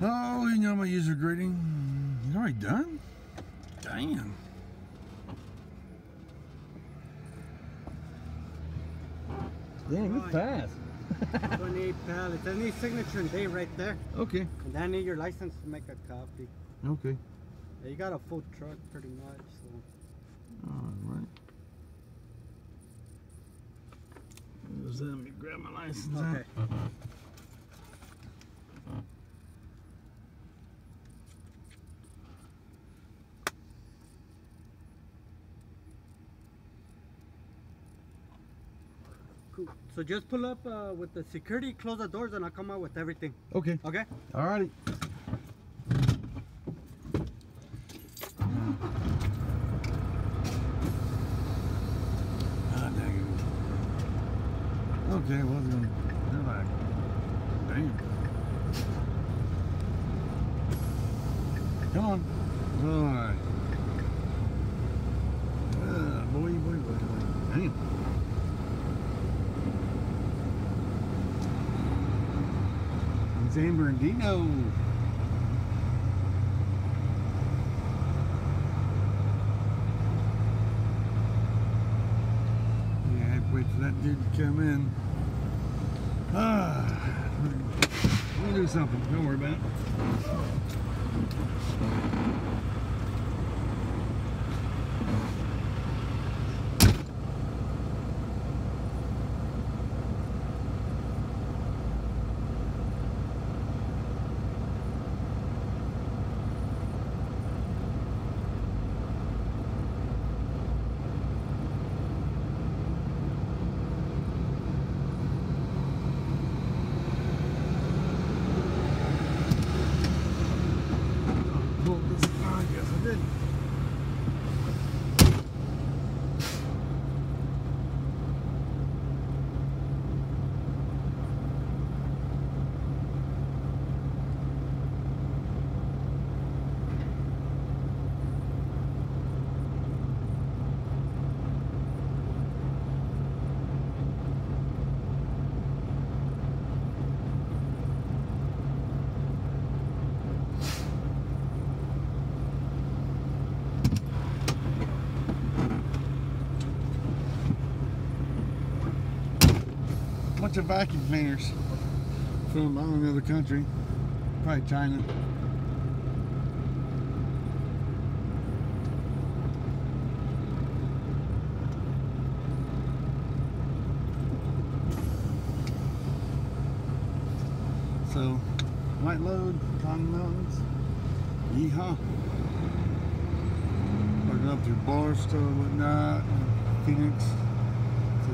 Oh, you know my user greeting. You already done? Damn. Damn, you fast. 28 pallets. I need signature and date right there. Okay. And I need your license to make a copy. Okay. Yeah, you got a full truck pretty much. So. All right. Let me grab my license. out. Okay. So just pull up uh, with the security, close the doors, and I'll come out with everything. Okay. Okay? All righty. Ah, dang it. Okay, well, they're gonna, they're like, damn. Come on. All right. Uh, boy, boy, boy, boy. Damn. San Bernardino. Yeah, I had wait for that dude to come in. Ah, we'll do something. Don't worry about it. Bunch of vacuum cleaners from I don't know the country, probably China. So, white load, Cotton Mountains, yeehaw. We're going up through Barstow and whatnot, Phoenix.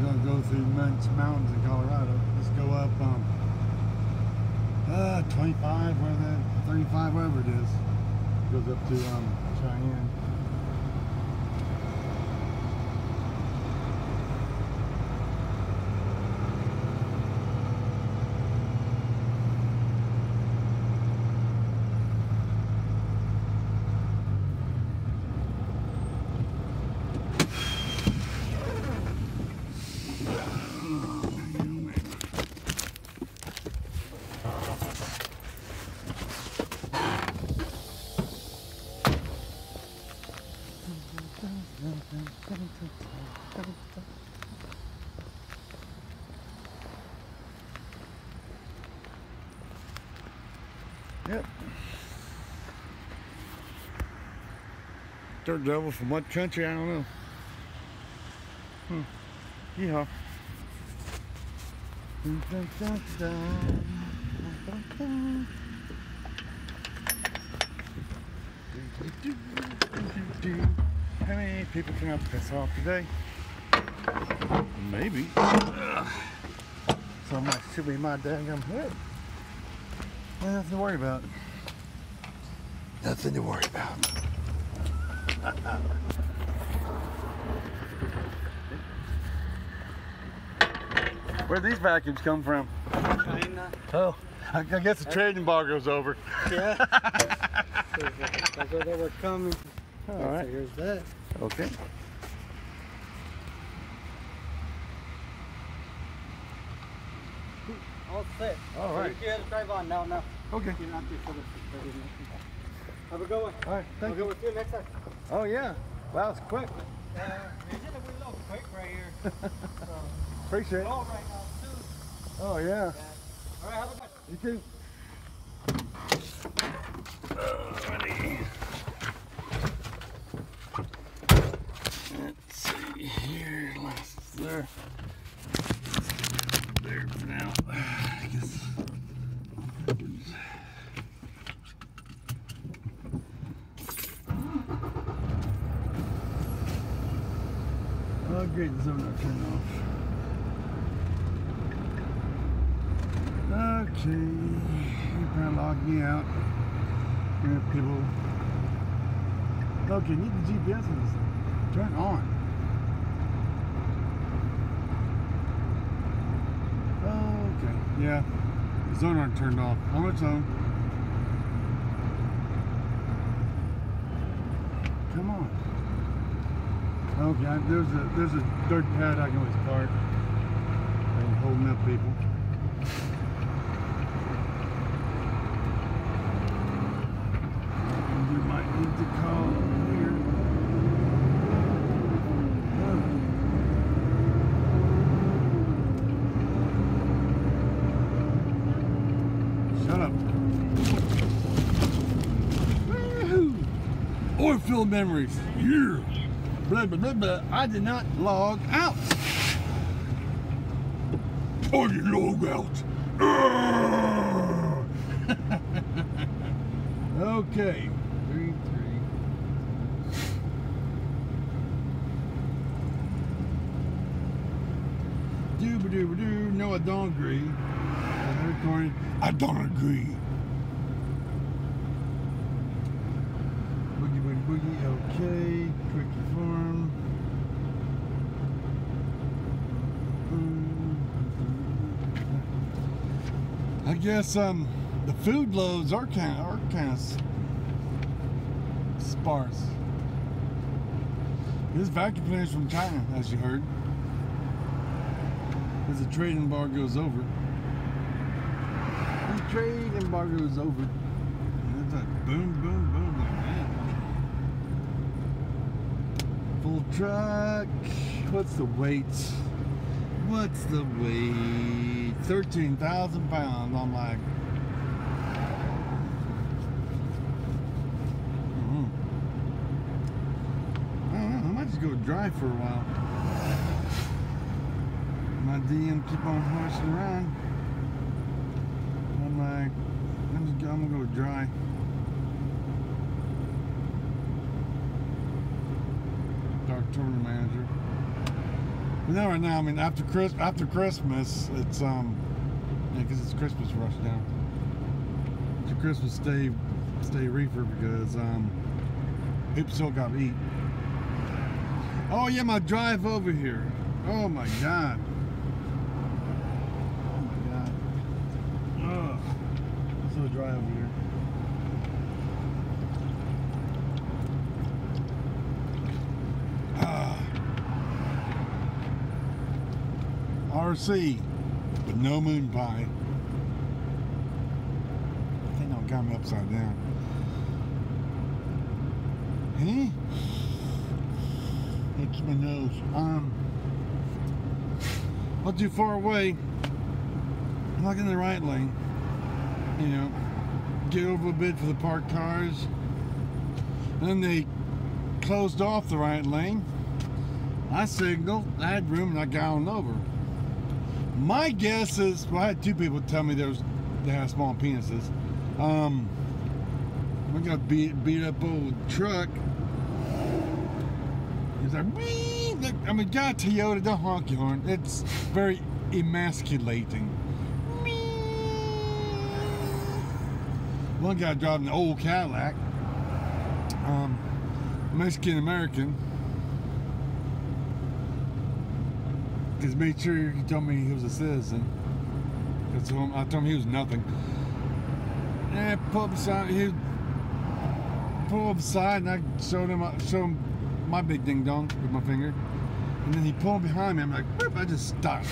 Gonna go through Mountains in Colorado. Just go up um uh 25 where that 35 wherever it is. Goes up to um Cheyenne. Yep. Dirt devil from what country? I don't know. Hmm. Yeehaw. Dun, dun, dun, dun. Dun, dun, dun. Do, do, do, do, do. How many people can I piss off today? Maybe. Ugh. So I might should be my daggum head. Well, nothing to worry about. Nothing to worry about. Where'd these vacuums come from? China. Oh, I, I guess the trade embargo's over. Yeah. So That's where they were coming. Oh, All right. So here's that. Okay. all set. All So right. You can drive on now, now. Okay. You don't have to fill the security. Have a good one. All right. Thank I'll you. go with you next time. Oh yeah. Wow, it's quick. Uh, usually we're a little quick right here. So, Appreciate it. all right now too. Oh yeah. Yeah. All right, have a good You too. Let's see here. Let's there. There for now. I guess. Oh great, the zone turned off. Okay. You probably logged me out. Yeah, people. Okay, need the GPS on this thing. Turn on. Okay. Yeah. The zone aren't turned off. On its own. Come on. Okay, there's a there's a dirt pad I can always park. And holding up people. And we might need to call here. Shut up. Woohoo! Oil field memories. Yeah. Blah, blah, blah, blah. I did not log out. I did log out. okay. Three, three. Dooba dooba doo. No, I don't agree. I don't agree. Okay. Quickie farm. I guess um the food loads are kind are kind of sparse. This vacuum cleaner is from China, as you heard. As the trade embargo is over. The trade embargo is over. And it's like boom, boom, Full truck. What's the weight? What's the weight? 13,000 pounds. I'm like, mhm. Might just go dry for a while. My DM keep on horsing around. I'm like, I'm, just, I'm gonna go dry. Tournament manager. But now, right now, I mean, after Chris, after Christmas, it's um, yeah, because it's Christmas rush now. After Christmas, stay, stay reefer because um, people still got to eat. Oh yeah, my drive over here. Oh my god. Oh my god. Ugh. So dry over here. Ah. RC, but no moon pie. I think I'll got me upside down. Huh? It's my nose. Um, not too far away. I'm not in the right lane. You know, get over a bit for the parked cars. Then they closed off the right lane. I signaled, I had room, and I got on over. My guess is, well, I had two people tell me there was, they have small penises. Um, I got beat beat up old truck. He's like, I mean, got a Toyota, don't honk your horn. It's very emasculating. One guy driving an old Cadillac, um, Mexican American. Just made sure he told me he was a citizen. I told him he was nothing. And I pulled up beside he pulled up beside and I showed him showed him my big ding dong with my finger. And then he pulled behind me. I'm like, Whoop, I just stopped.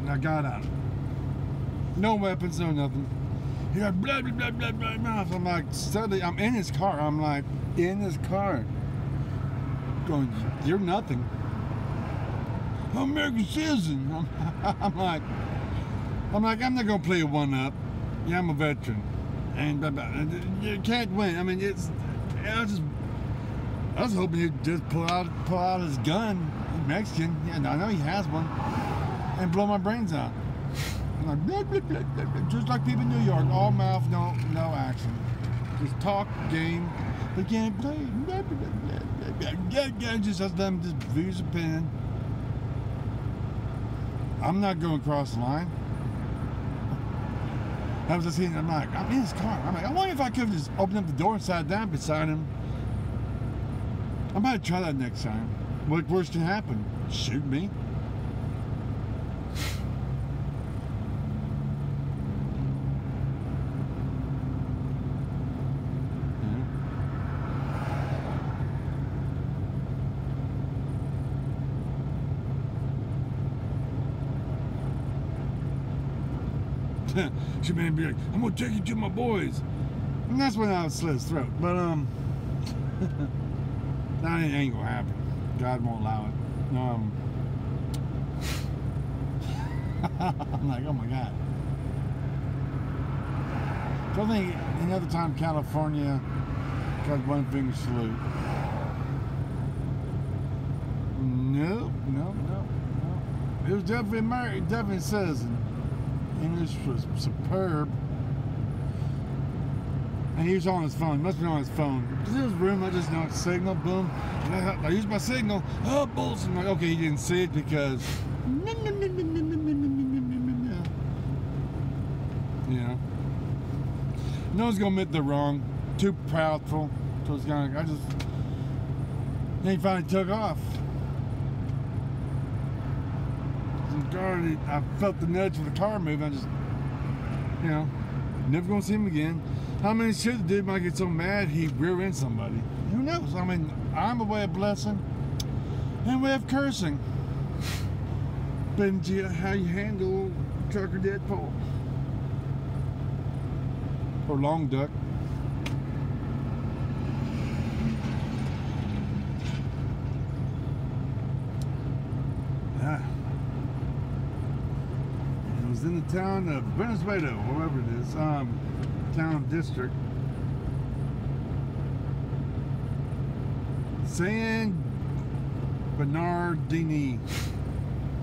And I got out. No weapons, no nothing. He like blah blah blah blah blah blah. So I'm like suddenly I'm in his car. I'm like in his car. Going, you're nothing. American citizen. I'm, I'm like, I'm like, I'm not gonna play a one up. Yeah, I'm a veteran, and blah, blah, you can't win. I mean, it's. I was just, I was hoping he'd just pull out, pull out his gun. He's Mexican, yeah, I know he has one, and blow my brains out. I'm like, blah, blah, blah, blah, just like people in New York, all mouth, no, no action. Just talk, game, but can't play. Blah, blah, blah, blah, blah, Just let them just views opinion. I'm not going across the line. I was just thinking, I'm like, I'm in his car. I'm like, I wonder if I could have just opened up the door and sat down beside him. I might try that next time. What worse can happen? Shoot me. she may be like, I'm gonna take you to my boys. And that's when I would slit his throat. But um that ain't, gonna happen. God won't allow it. Um I'm like, oh my god. So I think another time California got one finger salute. Nope, no, no, no. It was definitely American, definitely citizen. English was superb. And he was on his phone. He must have been on his phone. Because his room, I just know it's signal, boom. And I, I used my signal. Oh, bullshit. I'm like, okay, he didn't see it because. Know. No one's going to admit they're wrong. Too proudful. So it's kind of, I just. Then he finally took off. Guard, I felt the nudge of the car move. I just, you know, never gonna see him again. How many shit the dude might get so mad he rear end somebody? Who knows? I mean, I'm a way of blessing and a way of cursing. Depends how you handle trucker deadpool or long duck. Ah. It was in the town of Venezuela, wherever it is, um, town district. San Bernardini.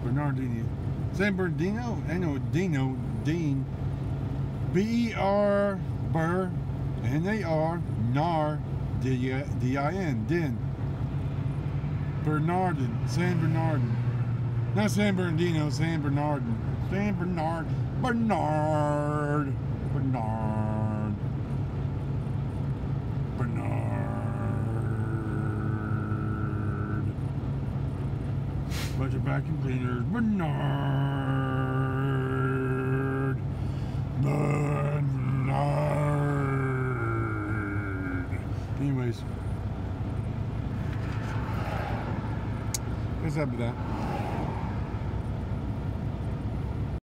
Bernardini. San Bernardino? I know Dino, Dean. B R Ber N A R Nar D I N Din. Bernardin. San Bernardin. Not San Bernardino, San Bernardin. San Bernard. Bernard. Bernard. Bernard. Bunch of vacuum cleaners. Bernard. Bernard. Anyways. What's up with that?